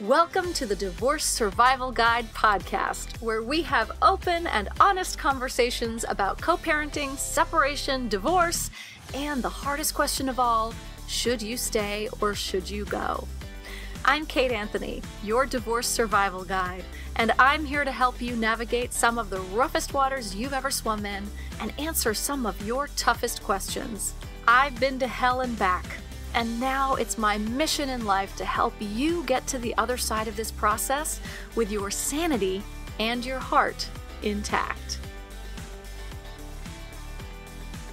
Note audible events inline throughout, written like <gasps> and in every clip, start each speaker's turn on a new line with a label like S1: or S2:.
S1: Welcome to the Divorce Survival Guide podcast, where we have open and honest conversations about co parenting, separation, divorce, and the hardest question of all should you stay or should you go? I'm Kate Anthony, your divorce survival guide, and I'm here to help you navigate some of the roughest waters you've ever swum in and answer some of your toughest questions. I've been to hell and back and now it's my mission in life to help you get to the other side of this process with your sanity and your heart intact.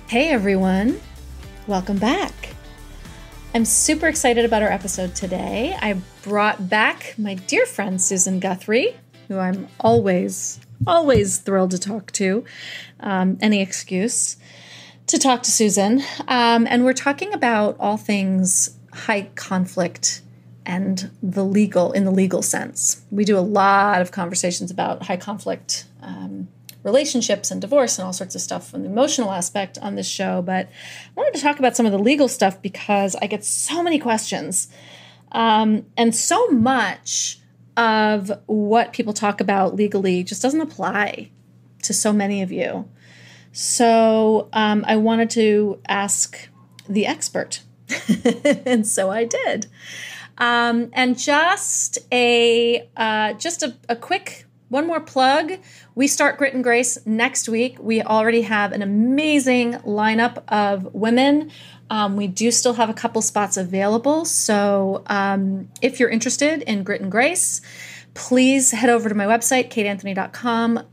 S2: Hey everyone, welcome back. I'm super excited about our episode today. I brought back my dear friend Susan Guthrie, who I'm always, always thrilled to talk to. Um, any excuse to talk to Susan. Um, and we're talking about all things high conflict and the legal, in the legal sense. We do a lot of conversations about high conflict um, relationships and divorce and all sorts of stuff from the emotional aspect on this show. But I wanted to talk about some of the legal stuff because I get so many questions. Um, and so much of what people talk about legally just doesn't apply to so many of you. So um, I wanted to ask the expert. <laughs> and so I did. Um, and just a uh, just a, a quick one more plug. We start Grit and Grace next week. We already have an amazing lineup of women. Um, we do still have a couple spots available. So um, if you're interested in Grit and Grace, please head over to my website, kateanthony.com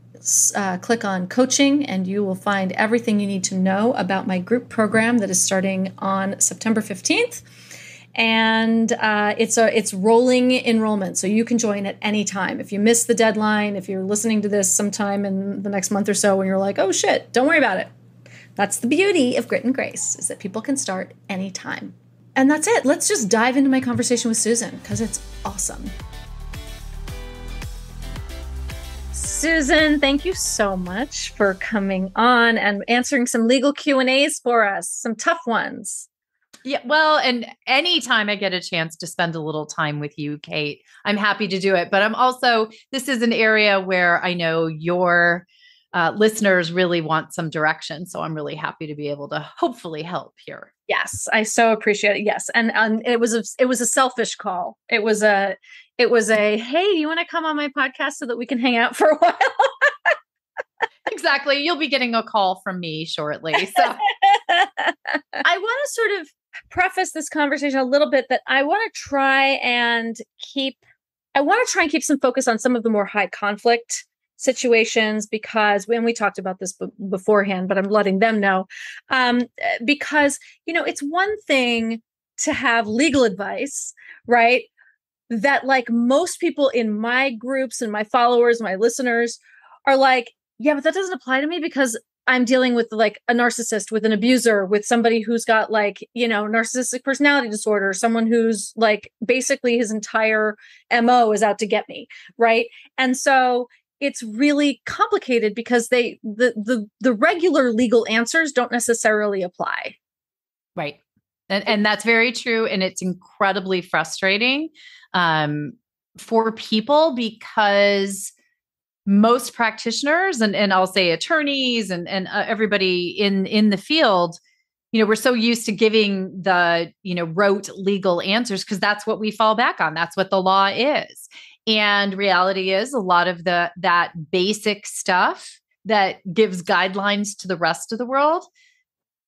S2: uh, click on coaching and you will find everything you need to know about my group program that is starting on September 15th. And uh, it's a it's rolling enrollment, so you can join at any time. If you miss the deadline, if you're listening to this sometime in the next month or so, when you're like, "Oh shit," don't worry about it. That's the beauty of Grit and Grace is that people can start anytime. And that's it. Let's just dive into my conversation with Susan because it's awesome. Susan, thank you so much for coming on and answering some legal Q&As for us, some tough ones.
S3: Yeah, well, and anytime I get a chance to spend a little time with you, Kate, I'm happy to do it. But I'm also, this is an area where I know your uh, listeners really want some direction. So I'm really happy to be able to hopefully help here.
S2: Yes, I so appreciate it. Yes, and and it was a it was a selfish call. It was a it was a hey, you want to come on my podcast so that we can hang out for a while? <laughs>
S3: exactly. You'll be getting a call from me shortly. So <laughs>
S2: I want to sort of preface this conversation a little bit that I want to try and keep I want to try and keep some focus on some of the more high conflict situations because when we talked about this b- beforehand but i'm letting them know um, because you know it's one thing to have legal advice right that like most people in my groups and my followers, my listeners are like, yeah, but that doesn't apply to me because I'm dealing with like a narcissist, with an abuser, with somebody who's got like, you know, narcissistic personality disorder, someone who's like basically his entire MO is out to get me. Right. And so it's really complicated because they the the the regular legal answers don't necessarily apply.
S3: Right. And, and that's very true. And it's incredibly frustrating um, for people because most practitioners and, and I'll say attorneys and, and uh, everybody in, in the field, you know, we're so used to giving the, you know, rote legal answers because that's what we fall back on. That's what the law is. And reality is a lot of the that basic stuff that gives guidelines to the rest of the world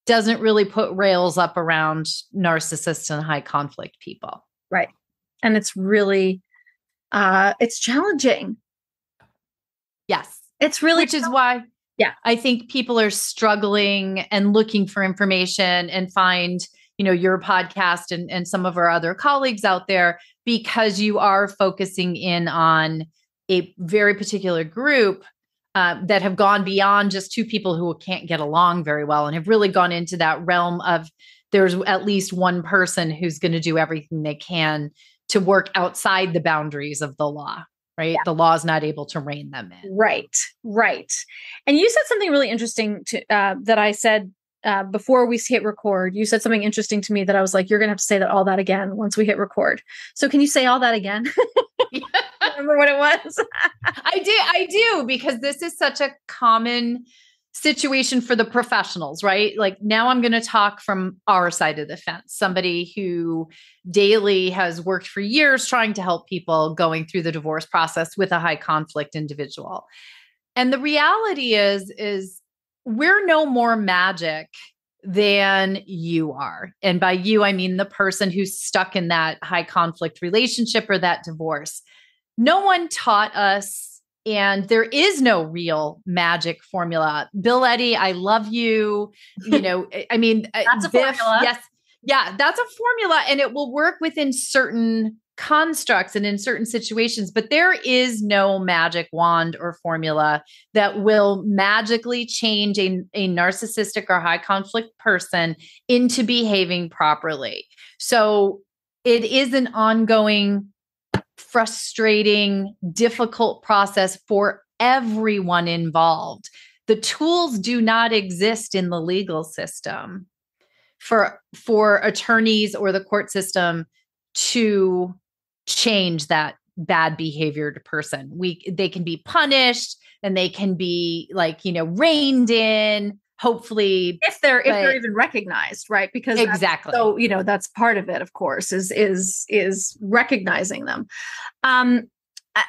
S3: doesn't really put rails up around narcissists and high conflict people.
S2: Right. And it's really uh it's challenging.
S3: Yes.
S2: It's really
S3: Which is why
S2: yeah,
S3: I think people are struggling and looking for information and find, you know, your podcast and and some of our other colleagues out there because you are focusing in on a very particular group uh, that have gone beyond just two people who can't get along very well and have really gone into that realm of there's at least one person who's going to do everything they can to work outside the boundaries of the law right yeah. the law is not able to rein them in
S2: right right and you said something really interesting to uh, that i said uh, before we hit record, you said something interesting to me that I was like, you're going to have to say that all that again once we hit record. So can you say all that again? <laughs> <laughs> Remember what it was?
S3: I do. I do because this is such a common situation for the professionals, right? Like now I'm going to talk from our side of the fence, somebody who daily has worked for years trying to help people going through the divorce process with a high conflict individual. And the reality is is we're no more magic than you are. And by you I mean the person who's stuck in that high conflict relationship or that divorce. No one taught us and there is no real magic formula. Bill Eddy, I love you. You <laughs> know, I mean,
S2: uh, that's a Biff, formula.
S3: Yes. Yeah, that's a formula and it will work within certain constructs and in certain situations, but there is no magic wand or formula that will magically change a, a narcissistic or high conflict person into behaving properly. So it is an ongoing frustrating, difficult process for everyone involved. The tools do not exist in the legal system for for attorneys or the court system to change that bad behaviored person. We they can be punished and they can be like, you know, reined in hopefully
S2: if they're if they're even recognized right because
S3: exactly
S2: so you know that's part of it of course is is is recognizing them um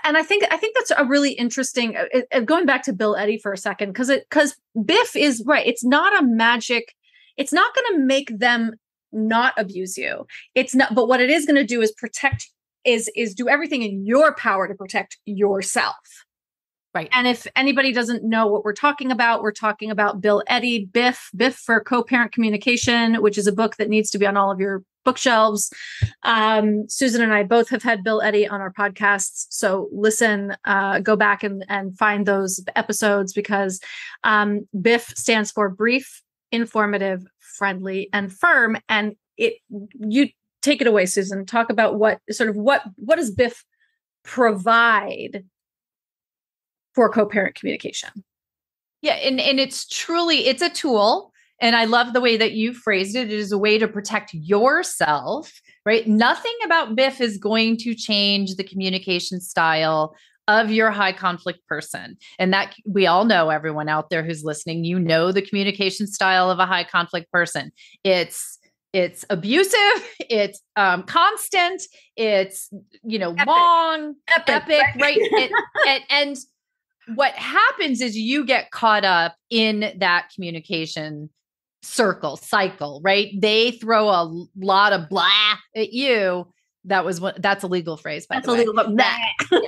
S2: and I think I think that's a really interesting. Uh, uh going back to Bill Eddy for a second, because it because Biff is right. It's not a magic. It's not going to make them not abuse you. It's not. But what it is going to do is protect. Is is do everything in your power to protect yourself.
S3: Right.
S2: And if anybody doesn't know what we're talking about, we're talking about Bill Eddy, Biff, Biff for Co-Parent Communication, which is a book that needs to be on all of your bookshelves. Um, Susan and I both have had Bill Eddy on our podcasts. So listen, uh, go back and, and find those episodes because um, Biff stands for brief, informative, friendly, and firm. And it you take it away, Susan. Talk about what sort of what what does Biff provide for co-parent communication.
S3: Yeah, and and it's truly it's a tool and I love the way that you phrased it. It is a way to protect yourself, right? Nothing about Biff is going to change the communication style of your high conflict person. And that we all know, everyone out there who's listening, you know the communication style of a high conflict person. It's it's abusive <laughs> it's um constant it's you know epic. long epic, epic right, right? and, and what happens is you get caught up in that communication circle cycle right they throw a lot of blah at you that was what that's a legal phrase by
S2: that's
S3: the
S2: a
S3: way.
S2: legal blah.
S3: Yeah.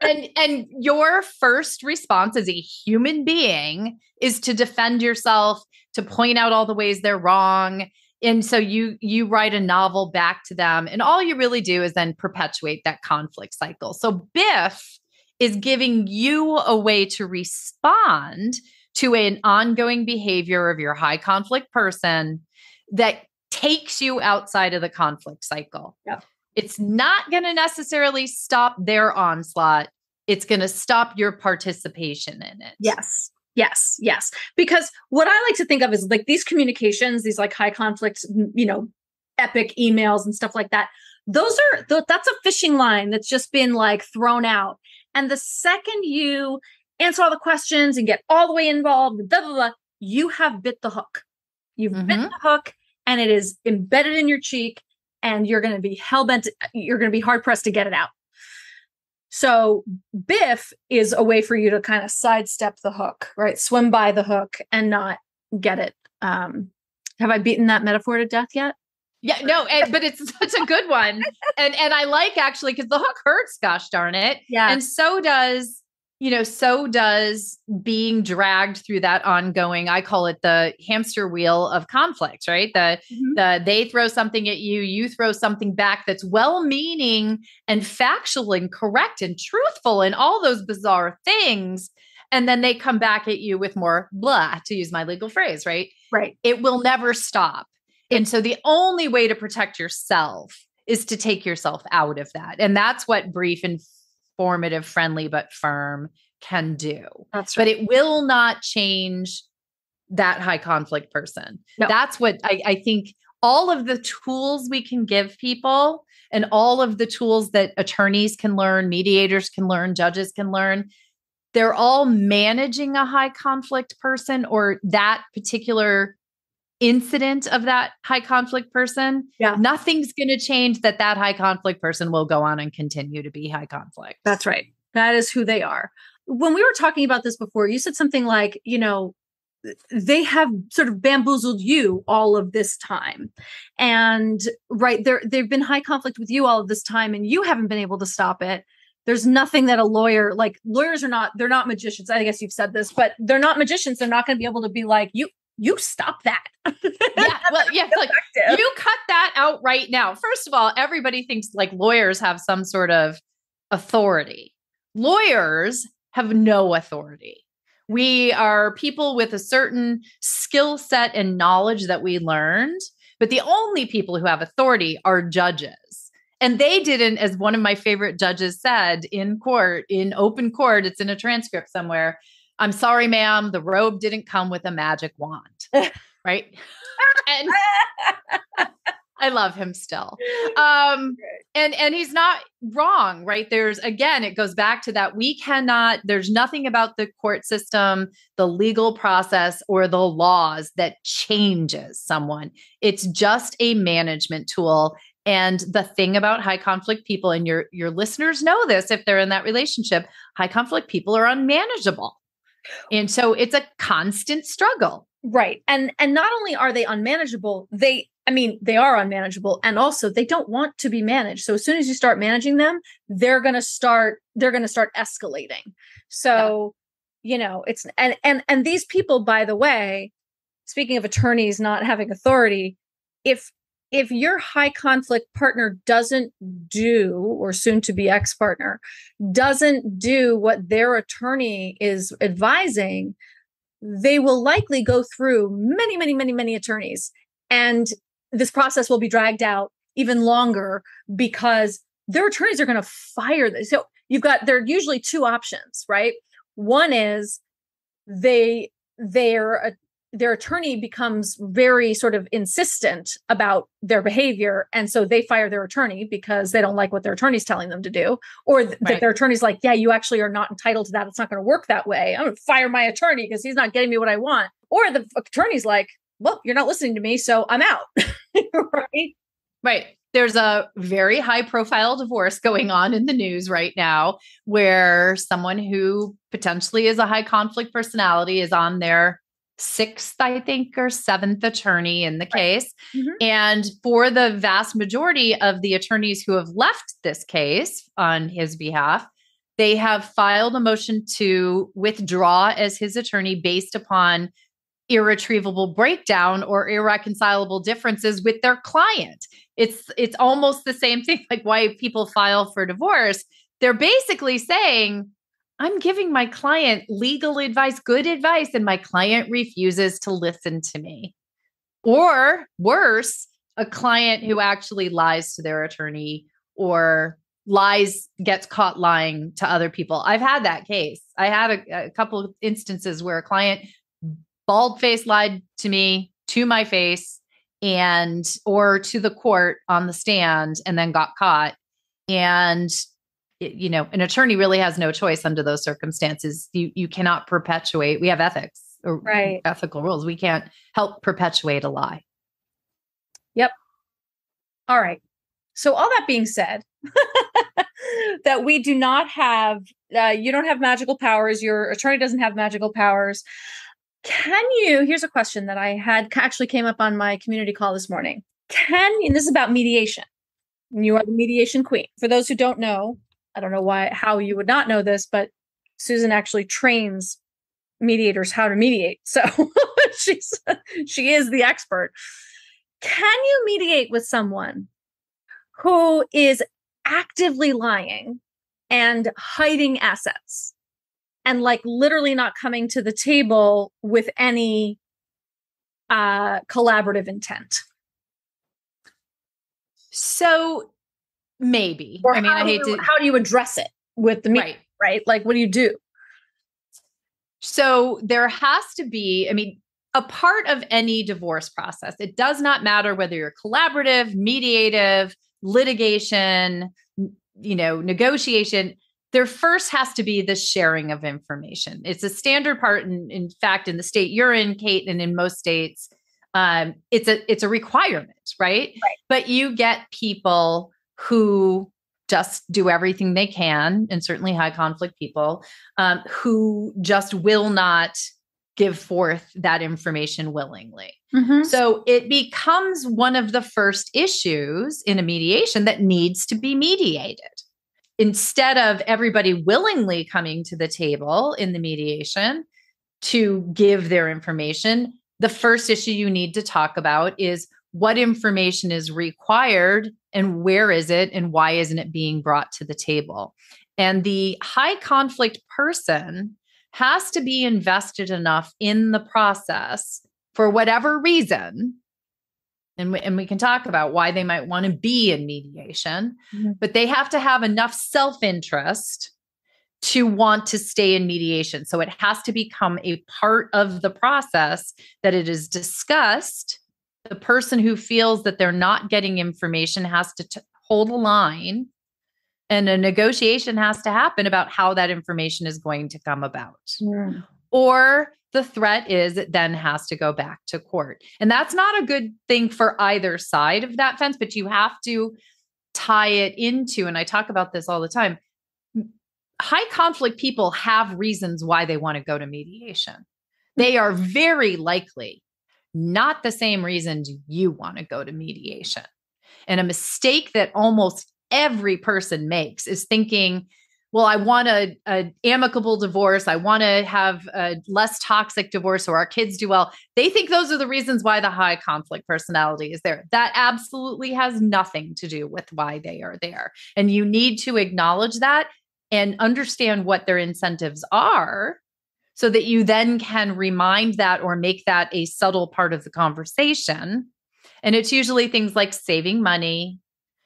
S3: and and your first response as a human being is to defend yourself to point out all the ways they're wrong and so you you write a novel back to them and all you really do is then perpetuate that conflict cycle so biff is giving you a way to respond to an ongoing behavior of your high conflict person that takes you outside of the conflict cycle.
S2: Yeah.
S3: It's not going to necessarily stop their onslaught. It's going to stop your participation in it.
S2: Yes. Yes, yes. Because what I like to think of is like these communications, these like high conflict, you know, epic emails and stuff like that. Those are that's a fishing line that's just been like thrown out. And the second you answer all the questions and get all the way involved, blah, blah, blah, you have bit the hook. You've mm-hmm. bit the hook and it is embedded in your cheek and you're going to be hell bent, you're going to be hard pressed to get it out. So Biff is a way for you to kind of sidestep the hook, right? Swim by the hook and not get it. Um, have I beaten that metaphor to death yet?
S3: Yeah, no, and, but it's <laughs> such a good one, and and I like actually because the hook hurts. Gosh darn it!
S2: Yeah,
S3: and so does you know so does being dragged through that ongoing i call it the hamster wheel of conflict right the mm-hmm. the they throw something at you you throw something back that's well meaning and factual and correct and truthful and all those bizarre things and then they come back at you with more blah to use my legal phrase right
S2: right
S3: it will never stop and so the only way to protect yourself is to take yourself out of that. And that's what brief, informative, friendly, but firm can do.
S2: That's
S3: right. But it will not change that high conflict person.
S2: No.
S3: That's what I, I think all of the tools we can give people and all of the tools that attorneys can learn, mediators can learn, judges can learn, they're all managing a high conflict person or that particular incident of that high conflict person.
S2: Yeah.
S3: Nothing's going to change that that high conflict person will go on and continue to be high conflict.
S2: That's right. That is who they are. When we were talking about this before, you said something like, you know, they have sort of bamboozled you all of this time and right there they've been high conflict with you all of this time and you haven't been able to stop it there's nothing that a lawyer like lawyers are not they're not magicians i guess you've said this but they're not magicians they're not going to be able to be like you you stop that <laughs>
S3: yeah well yeah like you cut that out right now first of all everybody thinks like lawyers have some sort of authority lawyers have no authority we are people with a certain skill set and knowledge that we learned, but the only people who have authority are judges. And they didn't, as one of my favorite judges said in court, in open court, it's in a transcript somewhere. I'm sorry, ma'am, the robe didn't come with a magic wand. <laughs> right. and <laughs> I love him still. Um, and and he's not wrong, right? There's again, it goes back to that we cannot, there's nothing about the court system, the legal process, or the laws that changes someone. It's just a management tool. And the thing about high conflict people, and your your listeners know this if they're in that relationship, high conflict people are unmanageable. And so it's a constant struggle.
S2: Right. And and not only are they unmanageable, they I mean, they are unmanageable and also they don't want to be managed. So as soon as you start managing them, they're going to start they're going to start escalating. So, yeah. you know, it's and and and these people by the way, speaking of attorneys not having authority, if if your high conflict partner doesn't do or soon to be ex partner doesn't do what their attorney is advising, they will likely go through many many many many attorneys and this process will be dragged out even longer because their attorneys are going to fire this. So you've got there are usually two options, right? One is they their their attorney becomes very sort of insistent about their behavior and so they fire their attorney because they don't like what their attorney's telling them to do or th- right. that their attorney's like yeah you actually are not entitled to that it's not going to work that way i'm going to fire my attorney because he's not getting me what i want or the attorney's like well, you're not listening to me, so I'm out. <laughs> right?
S3: Right. There's a very high profile divorce going on in the news right now where someone who potentially is a high conflict personality is on their sixth, I think, or seventh attorney in the case. Mm-hmm. And for the vast majority of the attorneys who have left this case on his behalf, they have filed a motion to withdraw as his attorney based upon irretrievable breakdown or irreconcilable differences with their client. It's it's almost the same thing <laughs> like why people file for divorce. They're basically saying I'm giving my client legal advice, good advice and my client refuses to listen to me. Or worse, a client who actually lies to their attorney or lies gets caught lying to other people. I've had that case. I had a, a couple instances where a client bald face lied to me to my face and or to the court on the stand and then got caught and you know an attorney really has no choice under those circumstances you you cannot perpetuate we have ethics or
S2: right.
S3: ethical rules we can't help perpetuate a lie
S2: yep all right so all that being said <laughs> that we do not have uh, you don't have magical powers your attorney doesn't have magical powers can you? Here's a question that I had actually came up on my community call this morning. Can you, this is about mediation. You are the mediation queen. For those who don't know, I don't know why how you would not know this, but Susan actually trains mediators how to mediate. So <laughs> she's she is the expert. Can you mediate with someone who is actively lying and hiding assets? and like literally not coming to the table with any uh collaborative intent
S3: so maybe
S2: or i mean i hate you, to how do you address it with the meeting right. right like what do you do
S3: so there has to be i mean a part of any divorce process. It does not matter whether you're collaborative, mediative, litigation, you know, negotiation. There first has to be the sharing of information. It's a standard part. In, in fact, in the state you're in, Kate, and in most states, um, it's a it's a requirement, right?
S2: right?
S3: But you get people who just do everything they can, and certainly high conflict people um, who just will not give forth that information willingly.
S2: Mm-hmm.
S3: So it becomes one of the first issues in a mediation that needs to be mediated. Instead of everybody willingly coming to the table in the mediation to give their information, the first issue you need to talk about is what information is required and where is it and why isn't it being brought to the table. And the high conflict person has to be invested enough in the process for whatever reason. And we, and we can talk about why they might want to be in mediation,
S2: Mhm.
S3: but they have to have enough self interest to want to stay in mediation. So it has to become a part of the process that it is discussed. The person who feels that they're not getting information has to t- hold a line and a negotiation has to happen about how that information is going to come about.
S2: Mm.
S3: Or the threat is it then has to go back to court. And that's not a good thing for either side of that fence, but you have to tie it into, and I talk about this all the time. High conflict people have reasons why they want to go to mediation. They are very likely not the same reasons you want to go to mediation. And a mistake that almost every person makes is thinking, well, I want a, amicable divorce. I want to have a less toxic divorce or our kids do well. They think those are the reasons why the high conflict personality is there. That absolutely has nothing to do with why they are there. And you need to acknowledge that and understand what their incentives are so that you then can remind that or make that a subtle part of the conversation. And it's usually things like saving money,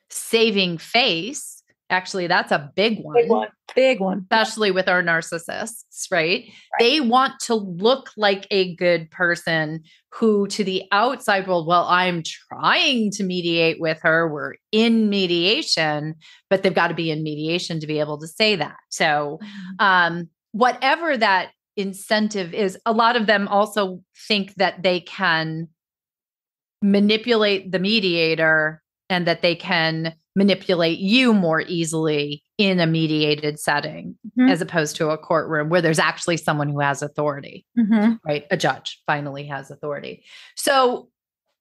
S3: saving face. Actually, that's a big one,
S2: Big one. Big one.
S3: especially with our narcissists, right? They want to look like a good person who, to the outside world, well, I'm trying to mediate with her. We're in mediation, but they've got to be in mediation to be able to say that. So, um, whatever that incentive is, a lot of them also think that they can manipulate the mediator and that they can manipulate you more easily in a mediated setting
S2: Mhm.
S3: as opposed to a courtroom where there's actually someone who has authority,
S2: Mhm.
S3: right? A judge finally has authority. So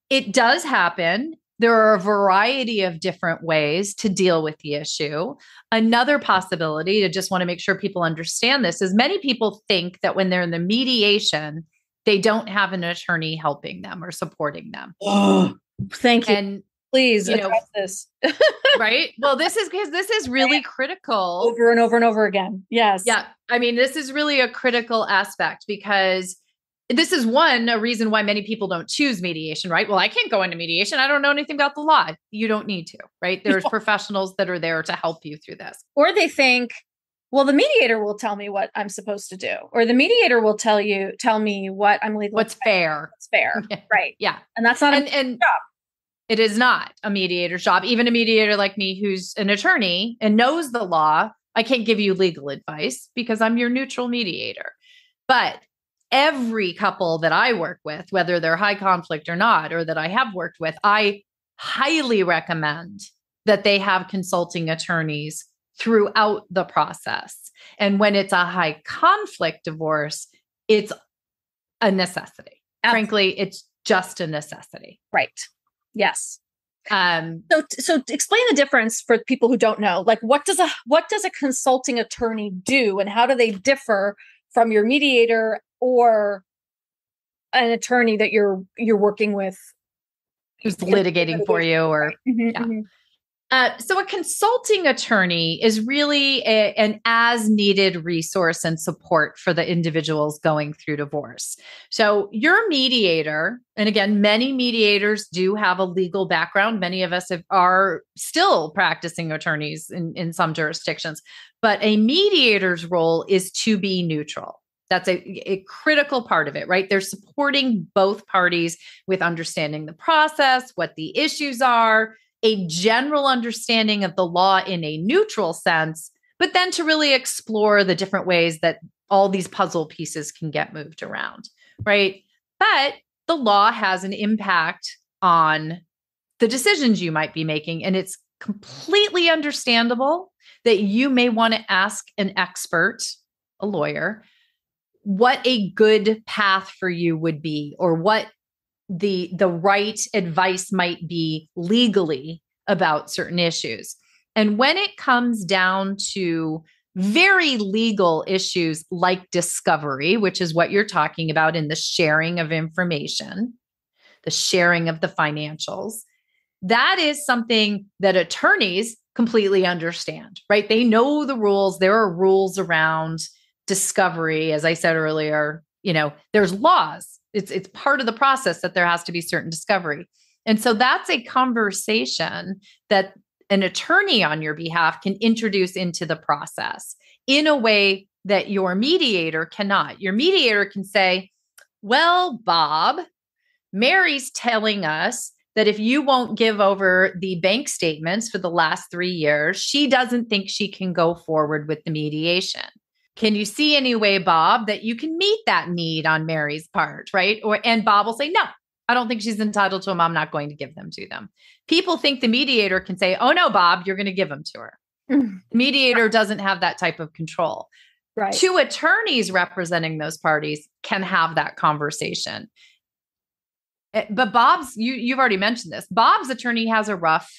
S3: it does happen. There are a variety of different ways to deal with the issue. Another possibility to just want to make sure people understand this is many people think that when they're in the mediation, they don't have an attorney helping them or supporting them.
S2: Oh, <gasps> thank you.
S3: And
S2: Please
S3: you know-
S2: this <laughs>
S3: right? Well, this is because this is really critical.
S2: over and over and over again. Yes.
S3: Yeah. I mean, this is really a critical aspect because this is one a reason why many people don't choose mediation, right? Well, I can't go into mediation. I don't know anything about the law. You don't need to, right? There's professionals that are there to help you through this.
S2: Or they think, well, the mediator will tell me what I'm supposed to do, or the mediator will tell you, tell me what I'm legally
S3: What's fair?
S2: what's fair. <laughs>
S3: Yeah.
S2: Right.
S3: Yeah.
S2: And that's not
S3: And
S2: a
S3: and
S2: job.
S3: it is not a mediator's job. Even a mediator like me who's an attorney and knows the law, I can't give you legal advice because I'm your neutral mediator. But every couple that I work with, whether they're high conflict or not, or that I have worked with, I highly recommend that they have consulting attorneys throughout the process. And when it's a high conflict divorce, it's a necessity. Frankly, it's just a necessity.
S2: right. Yes.
S3: Um,
S2: So, so explain the difference for people who don't know. Like, what does a what does a consulting attorney do, and how do they differ from your mediator or an attorney that you're you're working with?
S3: who's litigating for you or
S2: Mhm,
S3: Yeah.
S2: mhm.
S3: uh, so a consulting attorney is really a- an as needed resource and support for the individuals going through divorce so your mediator and again many mediators do have a legal background many of us have, are still practicing attorneys in, in some jurisdictions but a mediator's role is to be neutral That's a, a critical part of it, right? They're supporting both parties with understanding the process, what the issues are, a general understanding of the law in a neutral sense, but then to really explore the different ways that all these puzzle pieces can get moved around, right? But the law has an impact on the decisions you might be making. And it's completely understandable that you may want to ask an expert, a lawyer, what a good path for you would be or what the the right advice might be legally about certain issues. And when it comes down to very legal issues like discovery, which is what you're talking about in the sharing of information, the sharing of the financials, that is something that attorneys completely understand, right? They know the rules. There are rules around discovery. As I said earlier, you know, there's laws. It's it's part of the process that there has to be certain discovery. And so that's a conversation that an attorney on your behalf can introduce into the process in a way that your mediator cannot. Your mediator can say, Well, Bob, Mary's telling us that if you won't give over the bank statements for the last three years, she doesn't think she can go forward with the mediation. Can you see any way, Bob, that you can meet that need on Mary's part? Right. Or and Bob will say, No, I don't think she's entitled to them. I'm not going to give them to them. People think the mediator can say, Oh no, Bob, you're going to give them to her. The mediator doesn't have that type of control.
S2: Right.
S3: Two attorneys representing those parties can have that conversation. Eh, but Bob's you you've already mentioned this. Bob's attorney has a rough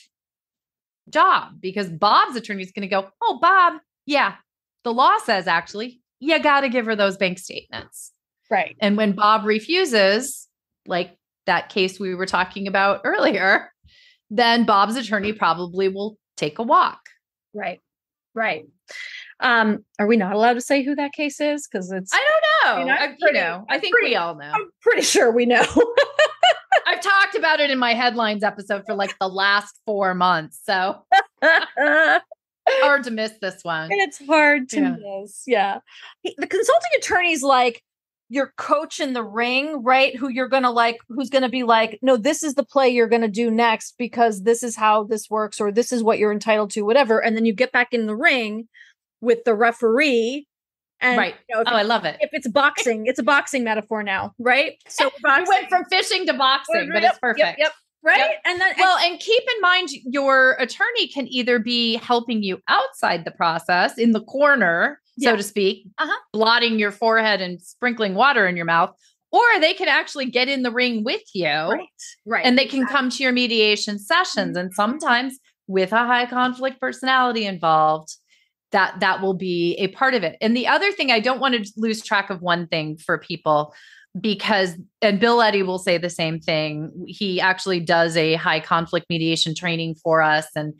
S3: job because Bob's attorney is going to go, "Oh, Bob, yeah, the law says actually you got to give her those bank statements."
S2: Right.
S3: And when Bob refuses, like that case we were talking about earlier, then Bob's attorney probably will take a walk.
S2: Right. Right. Um, are we not allowed to say who that case is? Because it's
S3: I don't know. I, pretty, you know, I think
S2: pretty,
S3: we all know.
S2: I'm pretty sure we know. <laughs>
S3: I've talked about it in my headlines episode for like the last four months. So <laughs> hard to miss this one.
S2: It's hard to yeah. miss. Yeah. The consulting attorney's like your coach in the ring, right? Who you're going to like, who's going to be like, no, this is the play you're going to do next because this is how this works or this is what you're entitled to, whatever. And then you get back in the ring with the referee
S3: and, right. You know, oh, I love it.
S2: If it's boxing, it's a boxing metaphor now, right? <laughs>
S3: So we went from fishing to boxing, but it's perfect.
S2: Yep. yep right yep.
S3: and then well and, keep in mind your attorney can either be helping you outside the process in the corner yeah. so to speak uh-huh. blotting your forehead and sprinkling water in your mouth or they can actually get in the ring with you
S2: right right
S3: and they can exactly. come to your mediation sessions and mm-hmm. sometimes with a high conflict personality involved that that will be a part of it. And the other thing I don't want to lose track of one thing for people because and Bill Eddy will say the same thing. He actually does a high conflict mediation training for us and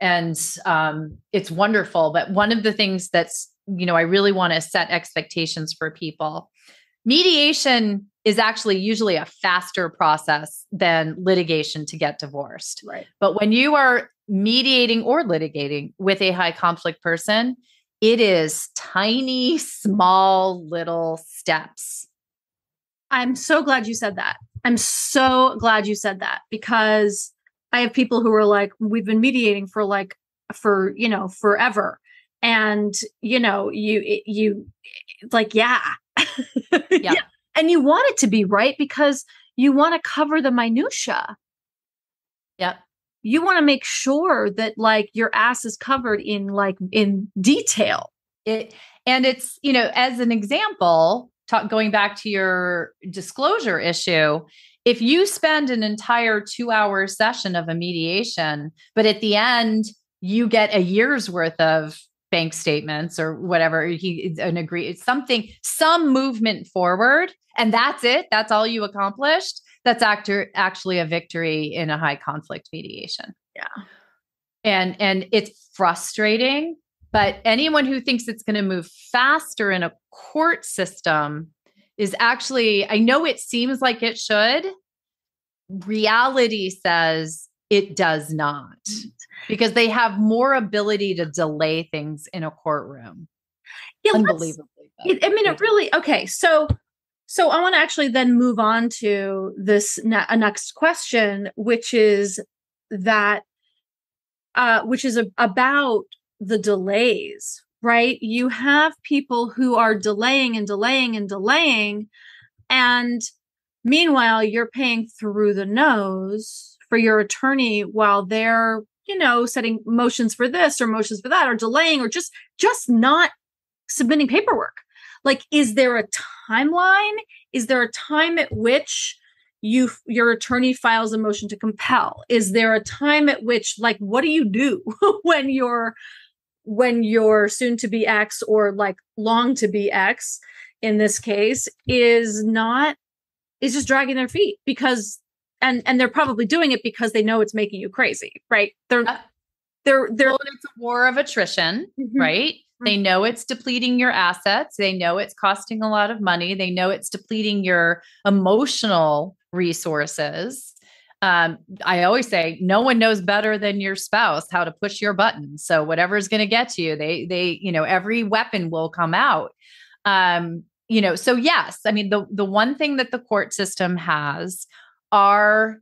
S3: and um, it's wonderful. But one of the things that's you know I really want to set expectations for people. Mediation is actually usually a faster process than litigation to get divorced.
S2: Right.
S3: But when you are mediating or litigating with a high conflict person, it is tiny, small, little steps.
S2: I'm so glad you said that. I'm so glad you said that because I have people who are like, we've been mediating for like, for, you know, forever. And, you know, you, you, like, yeah. <laughs>
S3: yeah. yeah.
S2: And you want it to be right because you want to cover the minutia.
S3: Yep
S2: you want to make sure that like your ass is covered in like in detail
S3: it and it's you know as an example talk, going back to your disclosure issue if you spend an entire two hour session of a mediation but at the end you get a year's worth of bank statements or whatever he an agree it's something some movement forward and that's it that's all you accomplished that's actor actually a victory in a high conflict mediation.
S2: Yeah.
S3: And and it's frustrating, but anyone who thinks it's going to move faster in a court system is actually I know it seems like it should. Reality says it does not. Because they have more ability to delay things in a courtroom.
S2: Yeah, Unbelievably. it, I mean, it really okay. So, so I want to actually then move on to this ne- a next question, which is that, uh, which is a, about the delays, right? You have people who are delaying and delaying and delaying, and meanwhile, you're paying through the nose for your attorney while they're you know setting motions for this or motions for that or delaying or just just not submitting paperwork. Like is there a timeline? Is there a time at which you your attorney files a motion to compel? Is there a time at which like what do you do <laughs> when you're when you're soon to be x or like long to be x in this case is not is just dragging their feet because and and they're probably doing it because they know it's making you crazy right they're uh, they're they're
S3: well, it's a war of attrition mm-hmm. right mm-hmm. they know it's depleting your assets they know it's costing a lot of money they know it's depleting your emotional resources um, I always say no one knows better than your spouse how to push your button. So whatever's going to get to you, they they you know every weapon will come out. Um, you know, so yes, I mean the the one thing that the court system has are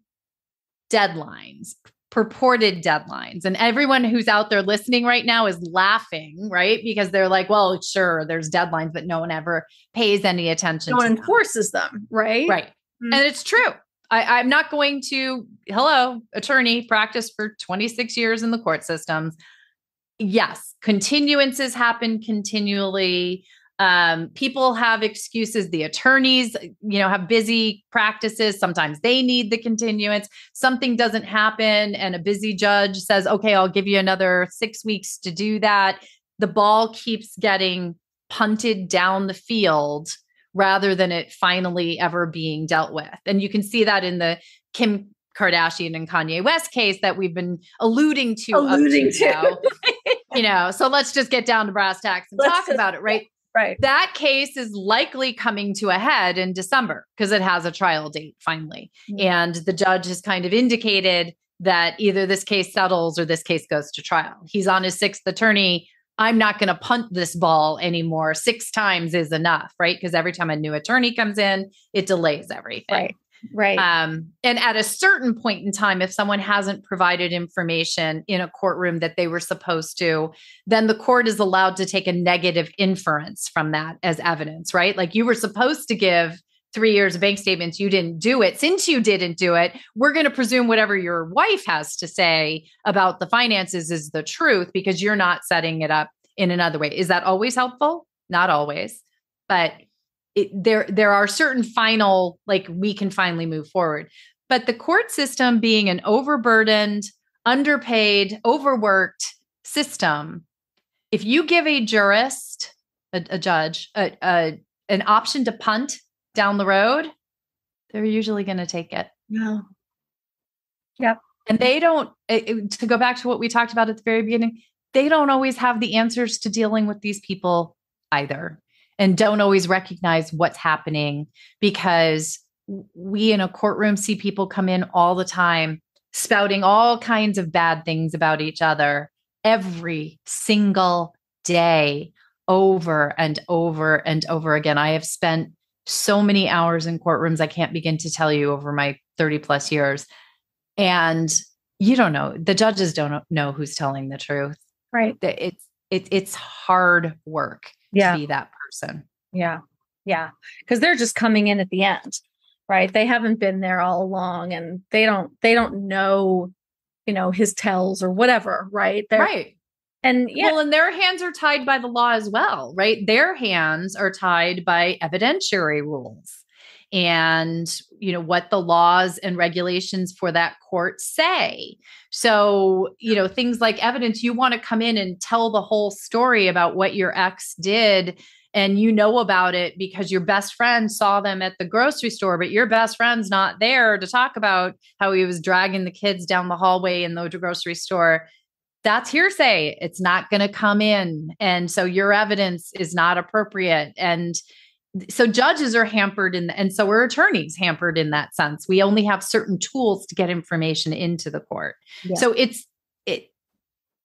S3: deadlines, purported deadlines. And everyone who's out there listening right now is laughing, right? Because they're like, well, sure, there's deadlines, but no one ever pays any attention.
S2: No one enforces them, right?
S3: Right. Mm-hmm. And it's true. I, I'm not going to, hello, attorney, practice for 26 years in the court systems. Yes, continuances happen continually. Um, people have excuses. The attorneys you know have busy practices. Sometimes they need the continuance. Something doesn't happen and a busy judge says okay i'll give you another six weeks to do that. The ball keeps getting punted down the field rather than it finally ever being dealt with and you can see that in the kim Kardashian and Kanye West case that we've been alluding to.
S2: Alluding to. Now. <laughs>
S3: you know, so let's just get down to brass tacks and let's talk just, about it, right?
S2: Right.
S3: That case is likely coming to a head in December because it has a trial date finally. Mm-hmm. And the judge has kind of indicated that either this case settles or this case goes to trial. He's on his sixth attorney. I'm not going to punt this ball anymore. Six times is enough, right? Because every time a new attorney comes in, it delays everything.
S2: Right. Right.
S3: Um, and at a certain point in time, if someone hasn't provided information in a courtroom that they were supposed to, then the court is allowed to take a negative inference from that as evidence, right? Like you were supposed to give three years of bank statements, you didn't do it. Since you didn't do it, we're going to presume whatever your wife has to say about the finances is the truth because you're not setting it up in another way. Is that always helpful? Not always. But it, there there are certain final like we can finally move forward but the court system being an overburdened underpaid overworked system if you give a jurist a, a judge a, a, an option to punt down the road they're usually going to take it.
S2: Yeah. Yep.
S3: And they don't it, to go back to what we talked about at the very beginning they don't always have the answers to dealing with these people either and don't always recognize what's happening because we in a courtroom see people come in all the time spouting all kinds of bad things about each other every single day over and over and over again. I have spent so many hours in courtrooms I can't begin to tell you over my 30 plus years. And you don't know, the judges don't know who's telling the truth.
S2: Right.
S3: It's it, it's hard work
S2: yeah.
S3: to be that person.
S2: Yeah. Yeah. Because they're just coming in at the end, right? They haven't been there all along and they don't they don't know, you know, his tells or whatever, right?
S3: They're, right.
S2: And yeah.
S3: Well, and their hands are tied by the law as well, right? Their hands are tied by evidentiary rules and you know what the laws and regulations for that court say so you know things like evidence you want to come in and tell the whole story about what your ex did and you know about it because your best friend saw them at the grocery store, but your best friend's not there to talk about how he was dragging the kids down the hallway in the grocery store. That's hearsay. It's not going to come in. And so your evidence is not appropriate. And so judges are hampered in and so are attorneys hampered in that sense. We only have certain tools to get information into the court. Yeah. So it's it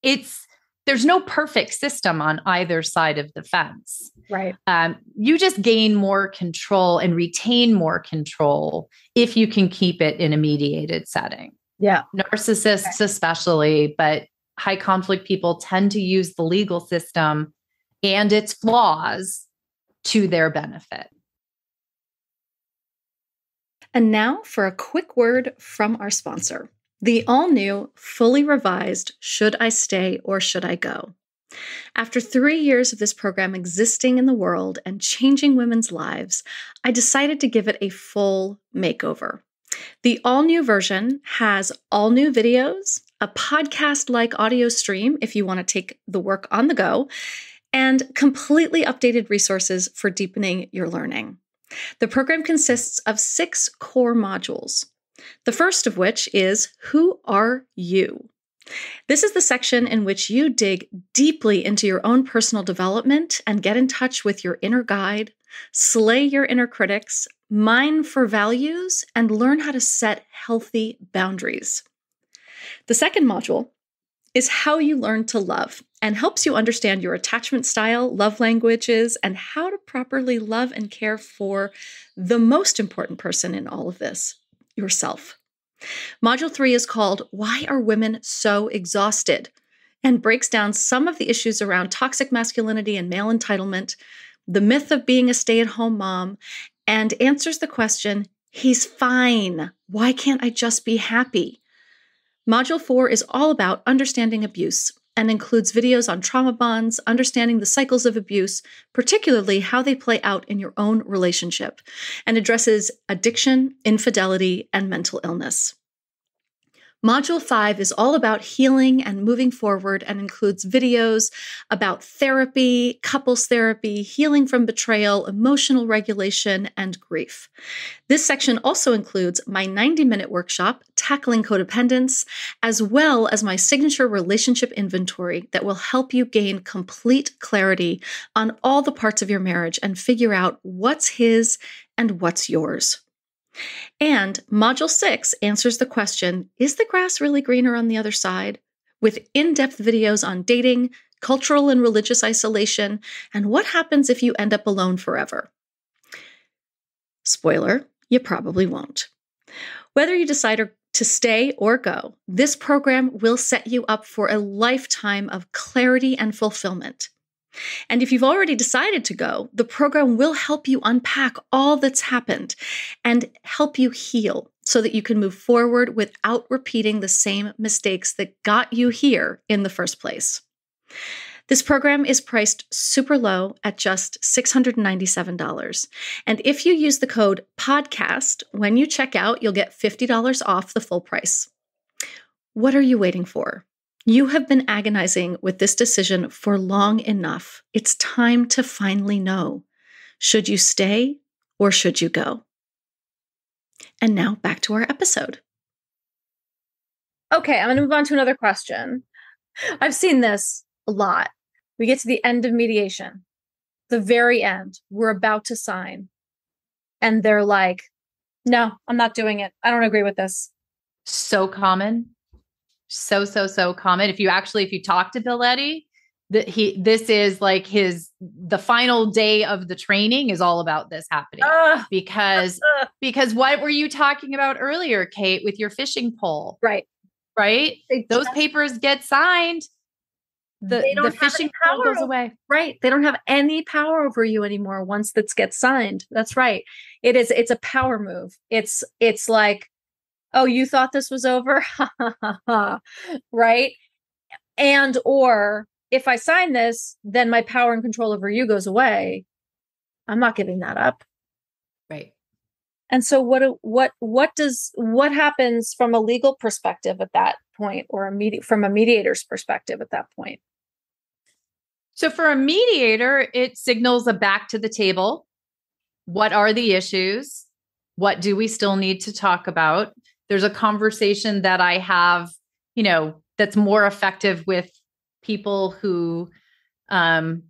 S3: it's there's no perfect system on either side of the fence.
S2: Right.
S3: Um, you just gain more control and retain more control if you can keep it in a mediated setting.
S2: Yeah.
S3: Narcissists, okay. especially, but high conflict people tend to use the legal system and its flaws to their benefit.
S2: And now for a quick word from our sponsor the all new, fully revised Should I Stay or Should I Go? After three years of this program existing in the world and changing women's lives, I decided to give it a full makeover. The all new version has all new videos, a podcast like audio stream if you want to take the work on the go, and completely updated resources for deepening your learning. The program consists of six core modules. The first of which is Who Are You? This is the section in which you dig deeply into your own personal development and get in touch with your inner guide, slay your inner critics, mine for values, and learn how to set healthy boundaries. The second module is how you learn to love and helps you understand your attachment style, love languages, and how to properly love and care for the most important person in all of this yourself. Module three is called Why Are Women So Exhausted? and breaks down some of the issues around toxic masculinity and male entitlement, the myth of being a stay at home mom, and answers the question He's fine. Why can't I just be happy? Module four is all about understanding abuse and includes videos on trauma bonds, understanding the cycles of abuse, particularly how they play out in your own relationship, and addresses addiction, infidelity, and mental illness. Module 5 is all about healing and moving forward and includes videos about therapy, couples therapy, healing from betrayal, emotional regulation, and grief. This section also includes my 90 minute workshop, Tackling Codependence, as well as my signature relationship inventory that will help you gain complete clarity on all the parts of your marriage and figure out what's his and what's yours. And Module 6 answers the question Is the grass really greener on the other side? with in depth videos on dating, cultural and religious isolation, and what happens if you end up alone forever. Spoiler, you probably won't. Whether you decide to stay or go, this program will set you up for a lifetime of clarity and fulfillment. And if you've already decided to go, the program will help you unpack all that's happened and help you heal so that you can move forward without repeating the same mistakes that got you here in the first place. This program is priced super low at just $697. And if you use the code PODCAST when you check out, you'll get $50 off the full price. What are you waiting for? You have been agonizing with this decision for long enough. It's time to finally know. Should you stay or should you go? And now back to our episode. Okay, I'm going to move on to another question. I've seen this a lot. We get to the end of mediation, the very end, we're about to sign. And they're like, no, I'm not doing it. I don't agree with this.
S3: So common so so so common. If you actually if you talk to bill eddy that he this is like his the final day of the training is all about this happening. Uh, because uh, <laughs> because what were you talking about earlier kate with your fishing pole?
S2: Right.
S3: Right? Those papers get signed. The, the fishing pole goes away.
S2: Right. They don't have any power over you anymore once that gets signed. That's right. It is it's a power move. It's it's like oh you thought this was over? <laughs> Right? And or if i sign this then my power and control over you goes away. I'm not giving that up.
S3: Right.
S2: And so what what what does what happens from a legal perspective at that point or a medi- from a mediator's perspective at that point?
S3: So for a mediator it signals a back to the table. What are the issues? What do we still need to talk about there's a conversation that I have, you know, that's more effective with people who um,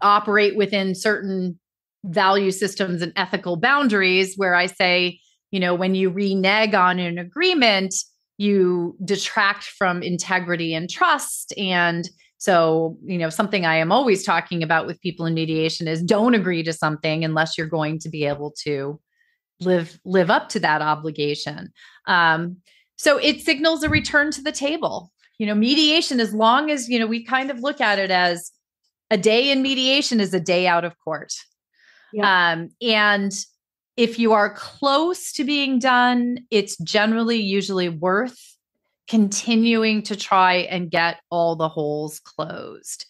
S3: operate within certain value systems and ethical boundaries, where I say, you know, when you renege on an agreement, you detract from integrity and trust. And so, you know, something I am always talking about with people in mediation is don't agree to something unless you're going to be able to live live up to that obligation. Um, so it signals a return to the table. You know, mediation, as long as, you know, we kind of look at it as a day in mediation is a day out of court. Yeah. Um, and if you are close to being done, it's generally usually worth continuing to try and get all the holes closed.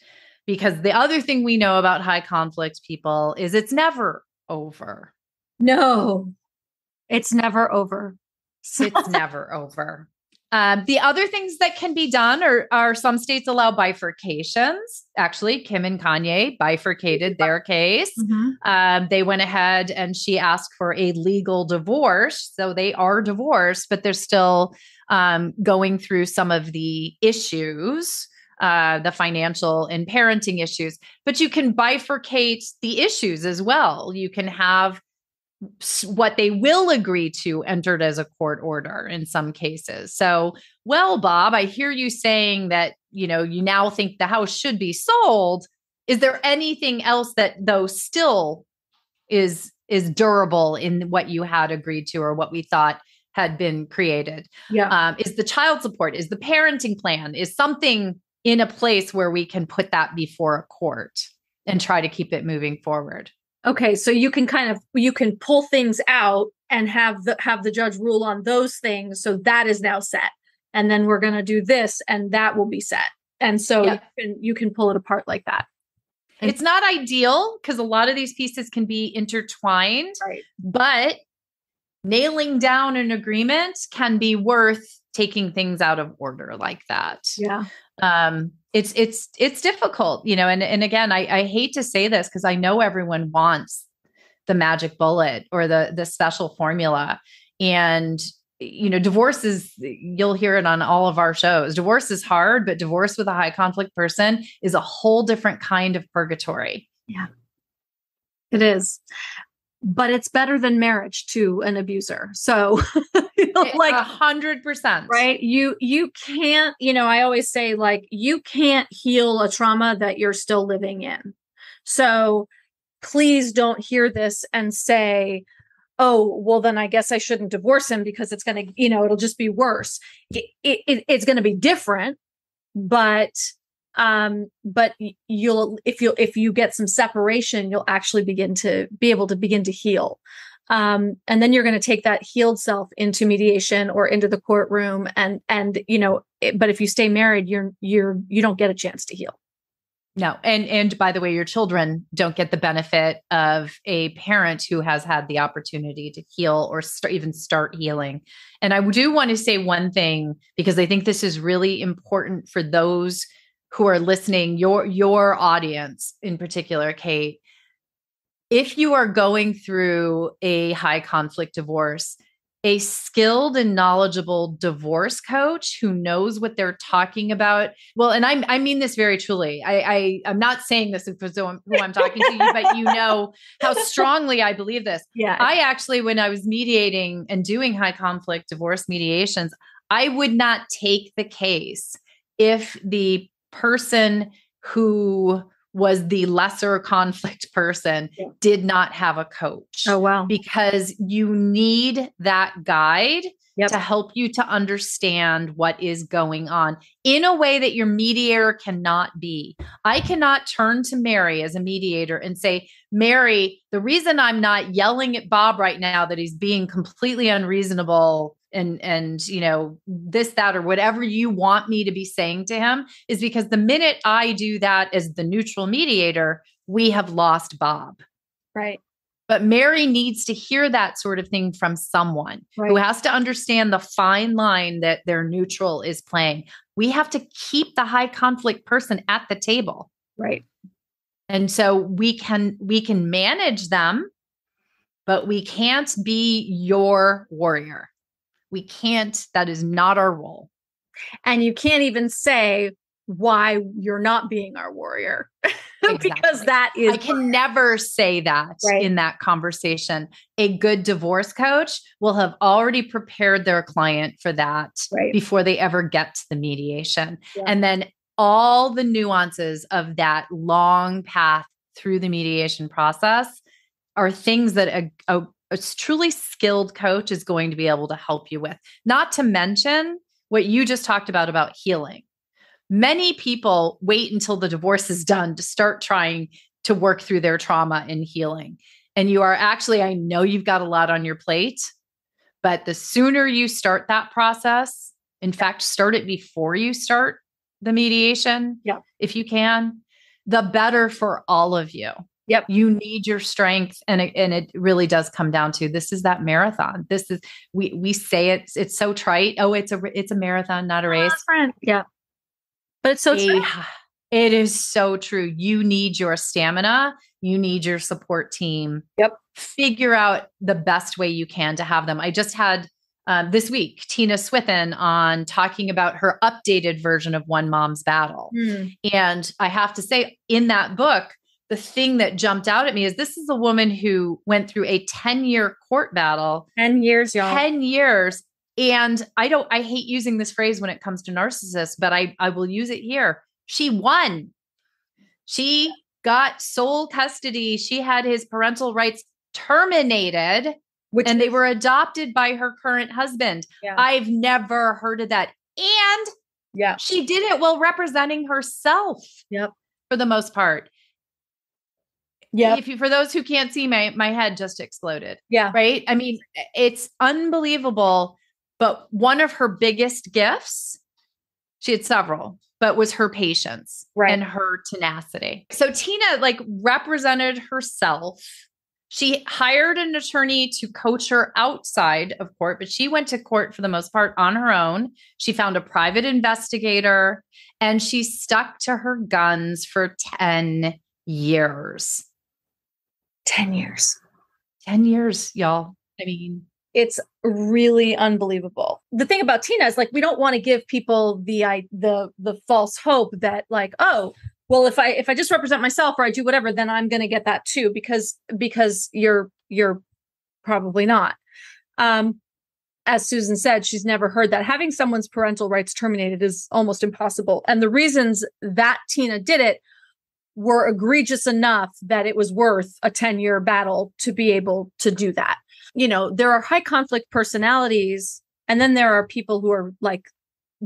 S3: Because the other thing we know about high conflict people is it's never over.
S2: No, it's never over.
S3: it's <laughs> never over. Um, the other things that can be done are, are some states allow bifurcations. Actually, Kim and Kanye bifurcated their case. Mm-hmm. Um, they went ahead and she asked for a legal divorce. So they are divorced, but they're still um, going through some of the issues. Uh, the financial and parenting issues, but you can bifurcate the issues as well. You can have what they will agree to entered as a court order in some cases. So, well, Bob, I hear you saying that, you know, you now think the house should be sold. Is there anything else that though still is is durable in what you had agreed to or what we thought had been created?
S2: Yeah.
S3: Um, is the child support, is the parenting plan, is something in a place where we can put that before a court and try to keep it moving forward?
S2: Okay, so you can kind of you can pull things out and have the have the judge rule on those things. So that is now set. And then we're going to do this and that will be set. And so yep. you can you can pull it apart like that.
S3: And it's not ideal because a lot of these pieces can be intertwined.
S2: Right.
S3: But nailing down an agreement can be worth taking things out of order like that.
S2: Yeah.
S3: Um it's it's it's difficult you know and and again i, I hate to say this because i know everyone wants the magic bullet or the the special formula. And you know divorce is you'll hear it on all of our shows. Divorce is hard but divorce with a high conflict person is a whole different kind of purgatory.
S2: Yeah. It is but it's better than marriage to an abuser. So <laughs>
S3: like a hundred percent.
S2: Right. You you can't, you know, I always say like you can't heal a trauma that you're still living in. So please don't hear this and say, oh, well, then I guess I shouldn't divorce him because it's gonna, you know, it'll just be worse. It, it, it's gonna be different, but um but you'll if you if you get some separation you'll actually begin to be able to begin to heal. Um and then you're going to take that healed self into mediation or into the courtroom and and you know it, but if you stay married you're you're you don't get a chance to heal.
S3: No and and by the way your children don't get the benefit of a parent who has had the opportunity to heal or start, even start healing. And i do want to say one thing because i think this is really important for those who are listening, your your audience in particular, Kate, if you are going through a high conflict divorce, a skilled and knowledgeable divorce coach who knows what they're talking about. Well, and I, I mean this very truly. I, I am not saying this because who I'm talking to you, but you know how strongly I believe this. <laughs>
S2: Yeah.
S3: I actually, when I was mediating and doing high conflict divorce mediations, I would not take the case if the person who was the lesser conflict <laughs> person yeah. did not have a coach.
S2: Oh, wow.
S3: Because you need that guide yep. to help you to understand what is going on in a way that your mediator cannot be. I cannot turn to Mary as a mediator and say, Mary, the reason I'm not yelling at Bob right now that he's being completely unreasonable and and you know this that or whatever you want me to be saying to him is because the minute i do that as the neutral mediator we have lost bob.
S2: Right.
S3: But mary needs to hear that sort of thing from someone right. who has to understand the fine line that their neutral is playing. We have to keep the high conflict person at the table.
S2: Right.
S3: And so we can we can manage them but we can't be your warrior we can't, that is not our role.
S2: And you can't even say why you're not being our warrior. <laughs> because that is
S3: I can never say that
S2: Right.
S3: in that conversation. A good divorce coach will have already prepared their client for that
S2: Right.
S3: before they ever get to the mediation.
S2: Yeah.
S3: And then all the nuances of that long path through the mediation process are things that a, a, a truly skilled coach is going to be able to help you with. Not to mention what you just talked about about healing. Many people wait until the divorce is done to start trying to work through their trauma and healing. And you are actually, I know you've got a lot on your plate, but the sooner you start that process, in fact, start it before you start the mediation,
S2: Yeah.
S3: if you can, the better for all of you.
S2: Yep.
S3: You need your strength and it, and it really does come down to this is that marathon. This is we we say it it's so trite. Oh, it's a it's a marathon, not a race.
S2: Yeah. But it's so true. <sighs>
S3: It is so true. You need your stamina. You need your support team.
S2: Yep.
S3: Figure out the best way you can to have them. I just had um, this week Tina Swithin on talking about her updated version of One Mom's Battle.
S2: Hmm.
S3: And I have to say, in that book, the thing that jumped out at me is this is a woman who went through a 10 year court battle
S2: 10 years, y'all.
S3: 10 years and i don't i hate using this phrase when it comes to narcissists but i i will use it here she won she got sole custody she had his parental rights terminated
S2: Which
S3: and they were adopted by her current husband
S2: Yeah.
S3: i've never heard of that and
S2: yeah.
S3: she did it while representing herself
S2: Yep.
S3: for the most part
S2: Yeah.
S3: if you for those who can't see my my head just exploded
S2: Yeah.
S3: right i mean it's unbelievable but one of her biggest gifts she had several but was her patience
S2: Right.
S3: and her tenacity so tina like represented herself she hired an attorney to coach her outside of court but she went to court for the most part on her own she found a private investigator and she stuck to her guns for 10 years
S2: 10 years.
S3: 10 years, y'all. I mean,
S2: It's really unbelievable. The thing about Tina is like we don't want to give people the I the the false hope that like, oh, well if I if I just represent myself or I do whatever, then I'm going to get that too because because you're you're probably not. Um as Susan said, she's never heard that. Having someone's parental rights terminated is almost impossible. And the reasons that Tina did it were egregious enough that it was worth a 10 year battle to be able to do that. You know, there are high conflict personalities, and then there are people who are like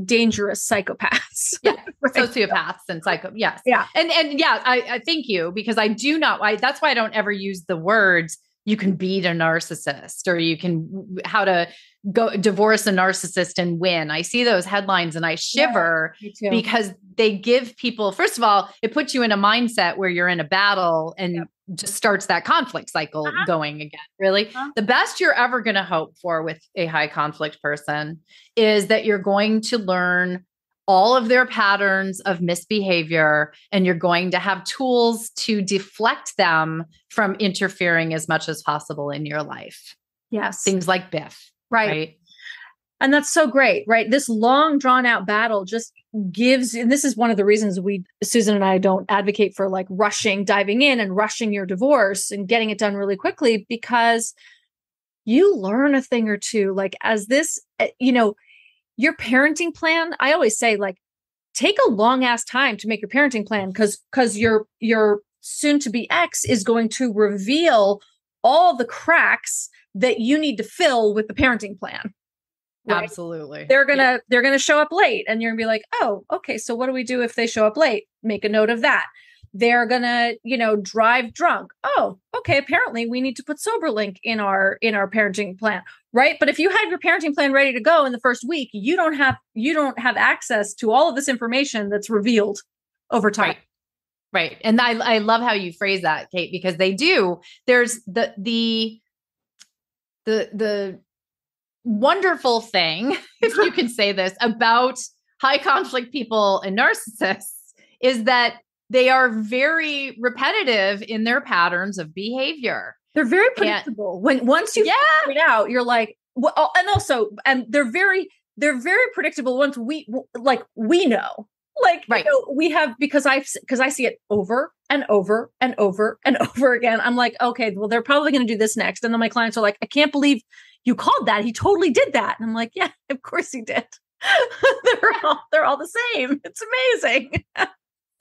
S2: dangerous psychopaths. <laughs>
S3: Yeah,
S2: Right.
S3: sociopaths and psycho. Yes.
S2: Yeah.
S3: And and yeah, I, I thank you because I do not. I, that's why I don't ever use the words. You can beat a narcissist, or you can how to go divorce a narcissist and win. I see those headlines and I shiver.
S2: Too.
S3: because they give people first of all it puts you in a mindset where you're in a battle and just starts that conflict cycle
S2: Uh-huh.
S3: going again really
S2: Uh-huh.
S3: the best you're ever going to hope for with a high conflict person is that you're going to learn all of their patterns of misbehavior and you're going to have tools to deflect them from interfering as much as possible in your life
S2: yes.
S3: things like biff
S2: right.
S3: right
S2: And that's so great, right? This long drawn out battle just gives, and this is one of the reasons we, Susan and I don't advocate for like rushing, diving in and rushing your divorce and getting it done really quickly because you learn a thing or two. Like, as this, uh, you know, your parenting plan, I always say, like, take a long ass time to make your parenting plan because, because your, your soon to be ex is going to reveal all the cracks that you need to fill with the parenting plan right?
S3: absolutely
S2: they're gonna
S3: Yeah.
S2: they're gonna show up late and you're gonna be like oh okay so what do we do if they show up late make a note of that they're gonna you know drive drunk oh okay apparently we need to put Soberlink in our in our parenting plan right but if you have your parenting plan ready to go in the first week you don't have you don't have access to all of this information that's revealed over time
S3: Right. Right. And I I love how you phrase that, Kate, because they do. There's the the the the wonderful thing, <laughs> if you can say this, about high conflict people and narcissists is that they are very repetitive in their patterns of behavior.
S2: they're very
S3: And-
S2: predictable when once you
S3: Yeah.
S2: figure it out you're like well, oh, and also and they're very they're very predictable once we like we know like
S3: Right.
S2: you know, we have because I've because I see it over and over and over and <laughs> over again. I'm like, okay, well, they're probably going to do this next, and then my clients are like, I can't believe you called that. He totally did that, and I'm like, yeah, <laughs> of course he did. <laughs> they're all they're all the same. It's amazing.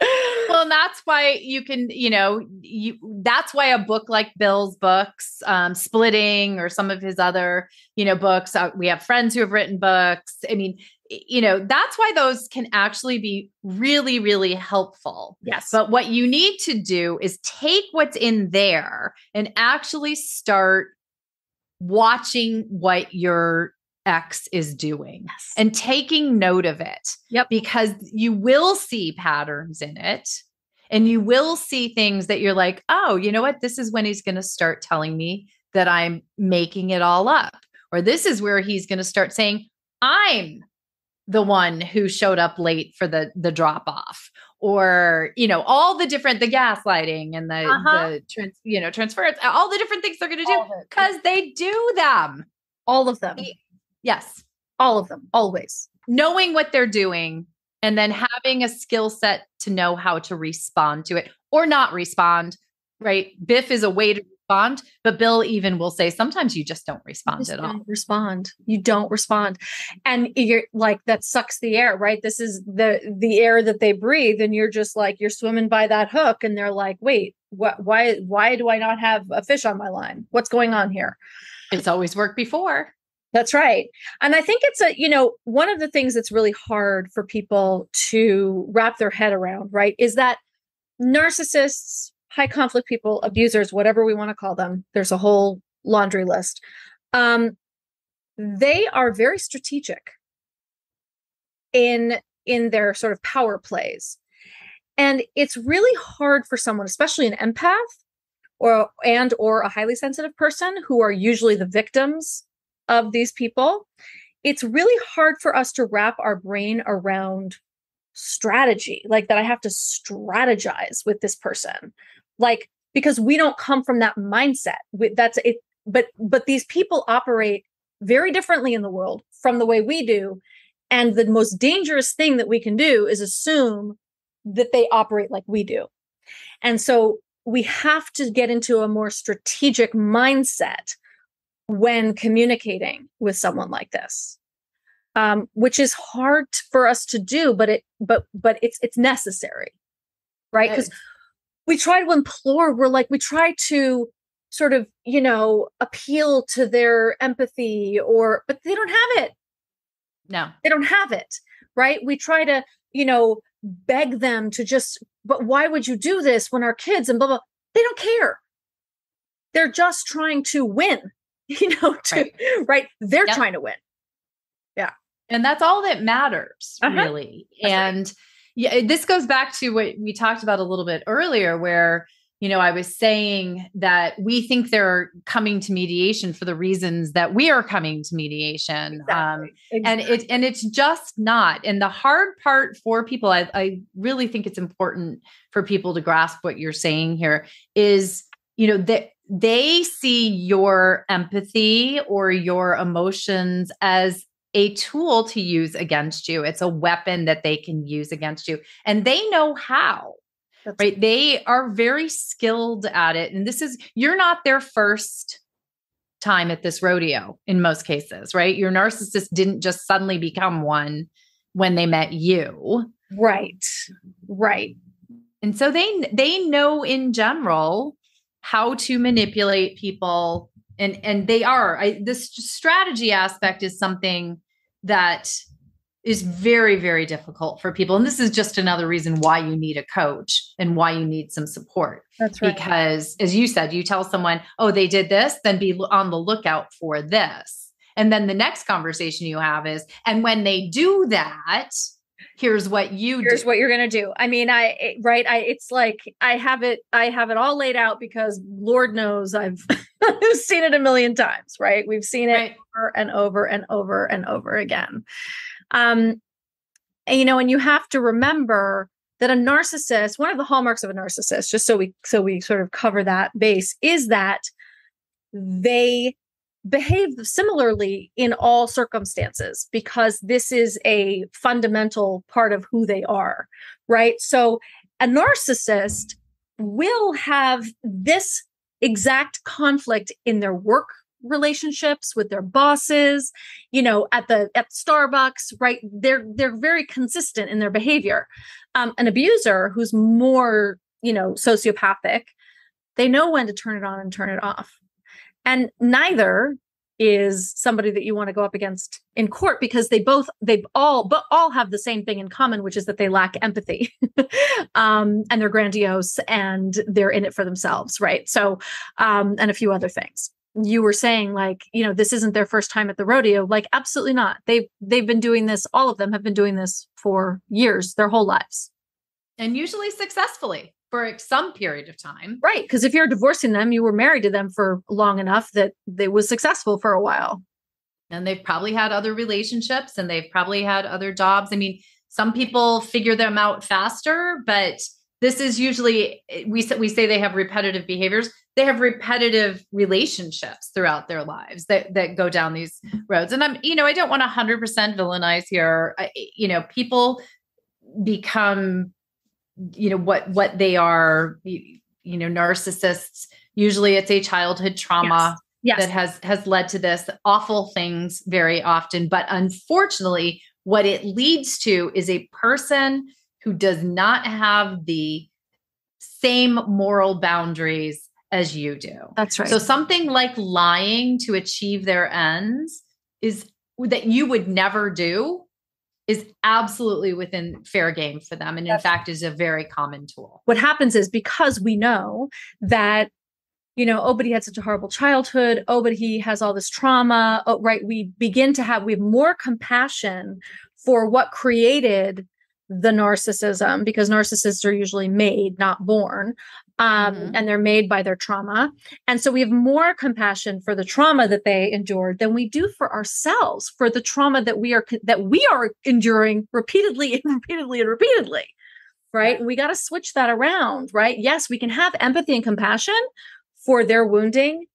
S3: Well and that's why you can you know you that's why a book like bill's books um splitting or some of his other you know books uh, we have friends who have written books. I mean you know that's why those can actually be really really helpful.
S2: Yes,
S3: but what you need to do is take what's in there and actually start watching what your ex is doing
S2: yes.
S3: and taking note of it.
S2: Yep.
S3: Because you will see patterns in it and you will see things that you're like, oh, you know what? This is when he's going to start telling me that I'm making it all up. Or this is where he's going to start saying, I'm the one who showed up late for the the drop off or you know all the different the gaslighting and the
S2: Uh-huh.
S3: the trans, you know transference all the different things they're going to do
S2: All of it.
S3: because they do them
S2: all of them,
S3: yes
S2: all of them, always.
S3: knowing what they're doing and then having a skill set to know how to respond to it or not respond right? Biff is a way to respond but bill even will say sometimes you just don't respond
S2: just
S3: at all.
S2: don't respond. You don't respond. And you're like that sucks the air right? This is the the air that they breathe and you're just like you're swimming by that hook and they're like wait what why why do i not have a fish on my line? What's going on here?
S3: It's always worked before
S2: that's right and i think it's a you know one of the things that's really hard for people to wrap their head around right is that narcissists high conflict people abusers whatever we want to call them there's a whole laundry list um they are very strategic in in their sort of power plays and it's really hard for someone especially an empath or and or a highly sensitive person who are usually the victims of these people it's really hard for us to wrap our brain around strategy like that i have to strategize with this person. Like because we don't come from that mindset that's it but but these people operate very differently in the world from the way we do. And the most dangerous thing that we can do is assume that they operate like we do. And so we have to get into a more strategic mindset when communicating with someone like this um, which is hard for us to do but it but but it's it's necessary right? Because we try to implore we're like we try to sort of you know appeal to their empathy or but they don't have it.
S3: No.
S2: They don't have it right? We try to you know beg them to just but why would you do this when our kids and blah blah they don't care. They're just trying to win <laughs> you know to, right.
S3: Right.
S2: they're
S3: Yep.
S2: trying to win Yeah.
S3: and that's all that matters
S2: Uh-huh.
S3: really
S2: That's right.
S3: and yeah this goes back to what we talked about a little bit earlier where you know i was saying that we think they're coming to mediation for the reasons that we are coming to mediation um, and it and it's just not and the hard part for people I, I really think it's important for people to grasp what you're saying here is you know that they see your empathy or your emotions as a tool to use against you. It's a weapon that they can use against you and they know how
S2: That's
S3: right? They are very skilled at it and this is you're not their first time at this rodeo in most cases right? Your narcissist didn't just suddenly become one when they met you.
S2: Right right.
S3: And so they they know in general how to manipulate people and and they are. I, this strategy aspect is something that is very very difficult for people. And this is just another reason why you need a coach and why you need some support.
S2: That's right.
S3: Because as you said you tell someone oh they did this then be on the lookout for this. And then the next conversation you have is and when they do that here's what you
S2: here's
S3: do
S2: what you're gonna do. I mean i it- right? I it's like i have it i have it all laid out because lord knows i've <laughs> I've seen it a million times right? We've seen it
S3: right.
S2: over and over and over and over again. Um and, you know and you have to remember that a narcissist one of the hallmarks of a narcissist just so we so we sort of cover that base is that they behave similarly in all circumstances because this is a fundamental part of who they are, right? So a narcissist will have this exact conflict in their work relationships with their bosses you know at the at starbucks right? They're they're very consistent in their behavior. Um, an abuser who's more you know sociopathic they know when to turn it on and turn it off and neither is somebody that you want to go up against in court because they both they've all but all have the same thing in common which is that they lack empathy <laughs> um, and they're grandiose and they're in it for themselves right? So um, and a few other things. You were saying like you know this isn't their first time at the rodeo. Like absolutely not. They've they've been doing this all of them have been doing this for years their whole lives.
S3: And usually successfully for some period of time.
S2: Right because if you're divorcing them you were married to them for long enough that they was successful for a while.
S3: And they've probably had other relationships and they've probably had other jobs. I mean some people figure them out faster but this is usually eh, we say, we say they have repetitive behaviors. They have repetitive relationships throughout their lives that that go down these roads. And i'm you know i don't want to 100% villainize here. I, you know people become you know what what they are you, know narcissists usually it's a childhood trauma
S2: yes. Yes.
S3: that has has led to this awful things very often but unfortunately what it leads to is a person who does not have the same moral boundaries as you do.
S2: That's right.
S3: So something like lying to achieve their ends is that you would never do is absolutely within fair game for them and in That's fact is a very common tool.
S2: What happens is because we know that you know, oh, but he had such a horrible childhood. Oh, but he has all this trauma. Oh, right. We begin to have, we have more compassion for what created the narcissism because narcissists are usually made, not born. Um, mm-hmm. And they're made by their trauma. And so we have more compassion for the trauma that they endured than we do for ourselves, for the trauma that we are that we are enduring repeatedly and <laughs> repeatedly and repeatedly. Right. We got to switch that around, right? Yes, we can have empathy and compassion for their wounding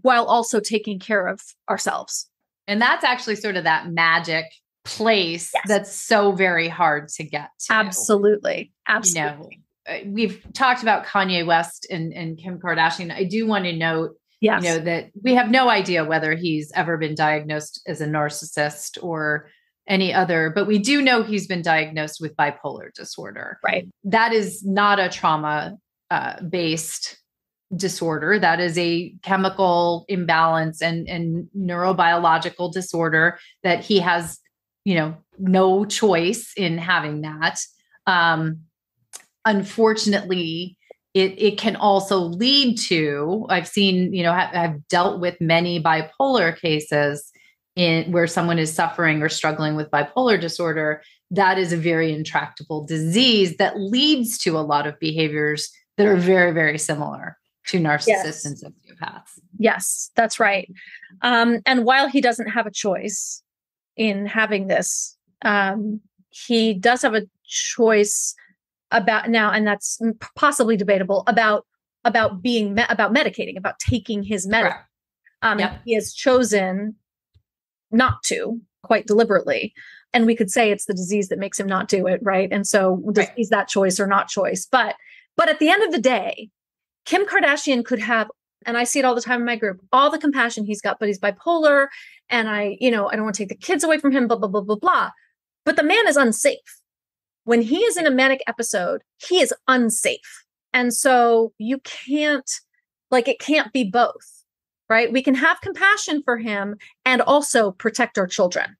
S2: while also taking care of ourselves.
S3: And that's actually sort of that magic place yes. that's so very hard to get to.
S2: Absolutely. Absolutely.
S3: You know, we've talked about Kanye West and, and Kim Kardashian. I do want to note, yes. you know, that we have no idea whether he's ever been diagnosed as a narcissist or any other, but we do know he's been diagnosed with bipolar disorder.
S2: Right.
S3: That is not a trauma uh, based disorder. That is a chemical imbalance and, and neurobiological disorder that he has you know no choice in having that um unfortunately it it can also lead to i've seen you know have, have dealt with many bipolar cases in where someone is suffering or struggling with bipolar disorder that is a very intractable disease that leads to a lot of behaviors that are very very similar to narcissists yes. and sociopaths
S2: yes that's right um, and while he doesn't have a choice in having this. Um, he does have a choice about now, and that's possibly debatable about about being me- about medicating, about taking his medicine. Um, yep. He has chosen not to quite deliberately. And we could say it's the disease that makes him not do it, right? And so right. is that choice or not choice? But but at the end of the day, Kim Kardashian could have and I see it all the time in my group, all the compassion he's got, but he's bipolar. And I, you know, I don't want to take the kids away from him, blah, blah, blah, blah, blah. But the man is unsafe. When he is in a manic episode, he is unsafe. And so you can't, like, it can't be both, right? We can have compassion for him and also protect our children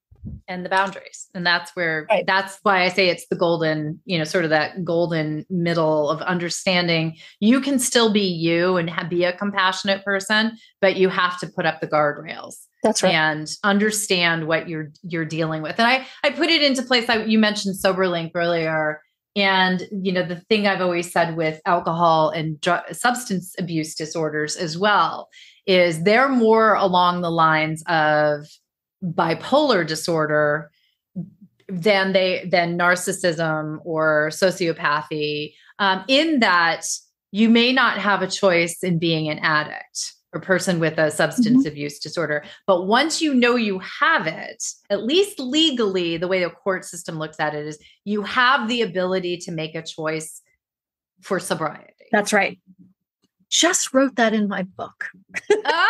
S3: and the boundaries. And that's where right. that's why i say it's the golden you know sort of that golden middle of understanding. You can still be you and have, be a compassionate person but you have to put up the guardrails
S2: that's right.
S3: and understand what you're you're dealing with. And i i put it into place I, you mentioned soberlink earlier and you know the thing i've always said with alcohol and dr- substance abuse disorders as well is they're more along the lines of bipolar disorder than they than narcissism or sociopathy um, in that you may not have a choice in being an addict or person with a substance mm-hmm. abuse disorder. But once you know you have it, at least legally, the way the court system looks at it is you have the ability to make a choice for sobriety.
S2: That's right. Just wrote that in my book.
S3: ah,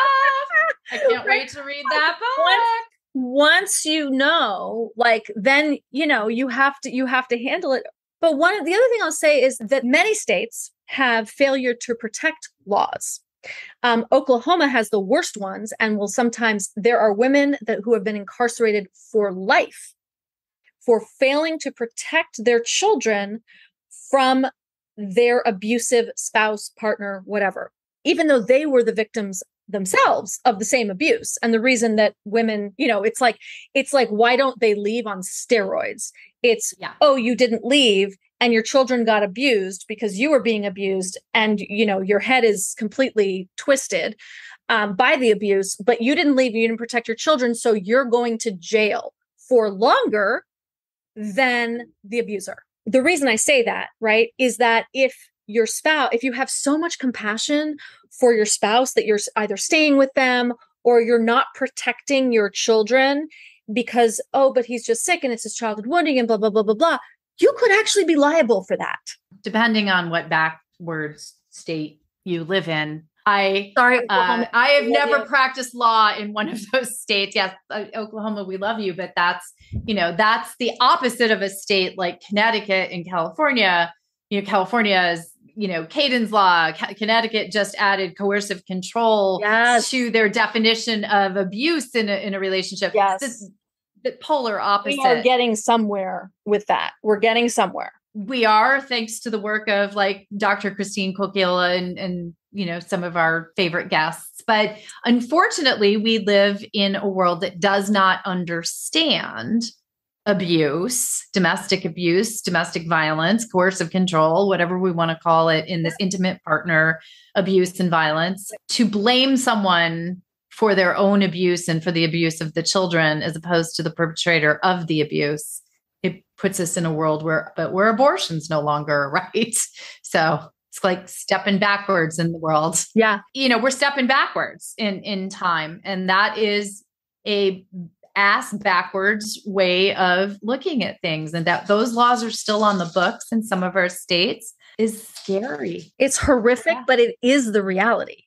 S3: I can't <laughs> wait to read that book.
S2: Once you know, like then you know you have to you have to handle it. But one of the other thing I'll say is that many states have failure to protect laws. Um, Oklahoma has the worst ones, and will sometimes there are women that who have been incarcerated for life for failing to protect their children from their abusive spouse, partner, whatever, even though they were the victims themselves of the same abuse and the reason that women you know it's like it's like why don't they leave on steroids it's yeah. oh you didn't leave and your children got abused because you were being abused and you know your head is completely twisted um, by the abuse but you didn't leave you didn't protect your children so you're going to jail for longer than the abuser the reason i say that right is that if your spouse if you have so much compassion for your spouse that you're either staying with them or you're not protecting your children because oh but he's just sick and it's his childhood wounding and blah blah blah blah blah you could actually be liable for that.
S3: Depending on what backwards state you live in. I
S2: sorry,
S3: uh, I have never you. practiced law in one of those states. Yes, uh, Oklahoma, we love you, but that's you know that's the opposite of a state like Connecticut and California. You know, California is you know Kayden's law. Connecticut just added coercive control yes. to their definition of abuse in a, in a relationship.
S2: Yes.
S3: This, the polar opposite.
S2: We are getting somewhere with that. We're getting somewhere.
S3: We are, thanks to the work of like Dr. Christine Cocchiola and, and you know some of our favorite guests. But unfortunately, we live in a world that does not understand abuse, domestic abuse, domestic violence, coercive control, whatever we want to call it, in this intimate partner abuse and violence. To blame someone for their own abuse and for the abuse of the children as opposed to the perpetrator of the abuse. It puts us in a world where but where abortion's no longer <laughs> right. So it's like stepping backwards in the world.
S2: Yeah.
S3: You know we're stepping backwards in in time and that is a ass backwards way of looking at things and that those laws are still on the books in some of our states is scary
S2: it's horrific yeah. but it is the reality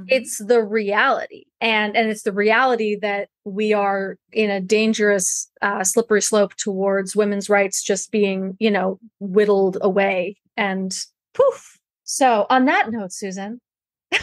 S2: Mm-hmm. It's the reality. And and it's the reality that we are in a dangerous uh, slippery slope towards women's rights just being, you know, whittled away and poof. So on that note, Susan, <laughs> <laughs>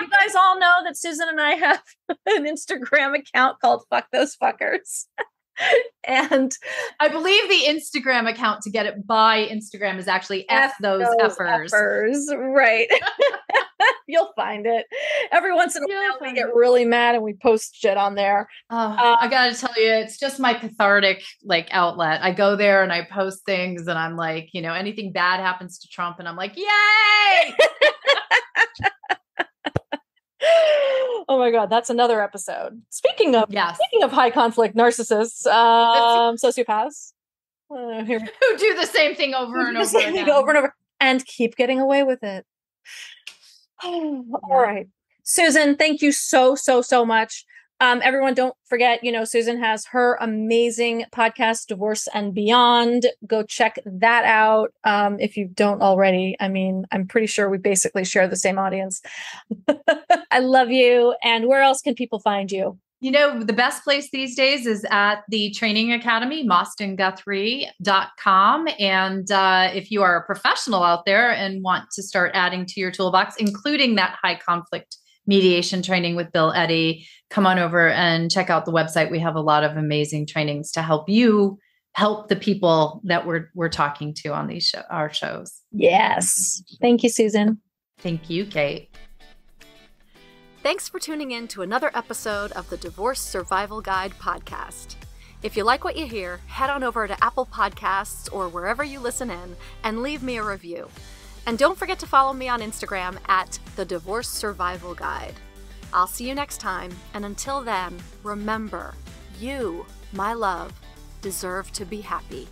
S2: you guys all know that Susan and I have <laughs> an Instagram account called Fuck Those Fuckers. <laughs> <laughs> and
S3: I believe the Instagram account to get it by Instagram is actually F, F those, those effers.
S2: effers. Right. <laughs> <laughs> You'll find it. Every once in a while we get really mad and we post shit on there.
S3: Oh, I gotta tell you, it's just my cathartic like outlet. I go there and I post things and I'm like, you know, anything bad happens to Trump and I'm like, yay! <gasps>
S2: oh my god, that's another episode. Speaking of yes. speaking of high conflict narcissists, um, sociopaths
S3: uh, <laughs> who do the same thing over and over again.
S2: over and over and keep getting away with it. <sighs> All right. Susan, thank you so, so, so much. Um, everyone, don't forget, you know, Susan has her amazing podcast, Divorce and Beyond. Go check that out um, if you don't already. I mean, I'm pretty sure we basically share the same audience. <laughs> I love you. And where else can people find you?
S3: You know, the best place these days is at the training academy, mostynguthrie.com. And uh, if you are a professional out there and want to start adding to your toolbox, including that high conflict mediation training with Bill Eddy, come on over and check out the website. We have a lot of amazing trainings to help you help the people that we're we're talking to on these show, our shows.
S2: Yes. Thank you, Susan.
S3: Thank you, Kate.
S1: Thanks for tuning in to another episode of the Divorce Survival Guide podcast. If you like what you hear, head on over to Apple Podcasts or wherever you listen in and leave me a review. And don't forget to follow me on Instagram at the Divorce Survival Guide. I'll see you next time, and until then, remember you, my love, deserve to be happy.